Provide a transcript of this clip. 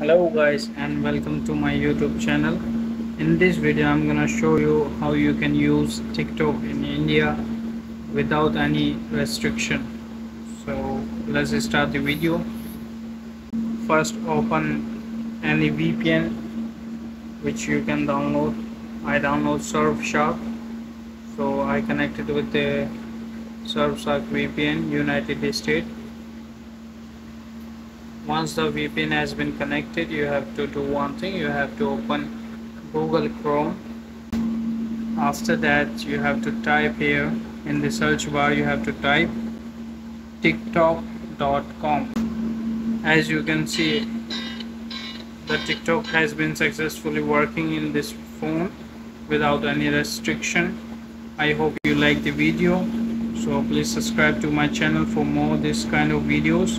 hello guys and welcome to my youtube channel. In this video i'm gonna show you how you can use tiktok in india without any restriction. So let's start the video. First open any vpn which you can download. I download surfshark so i connected with the surfshark vpn united states once the VPN has been connected you have to do one thing. You have to open Google Chrome. After that you have to type here. In the search bar you have to type tiktok.com as you can see the TikTok has been successfully working in this phone without any restriction. I hope you like the video. So please subscribe to my channel for more this kind of videos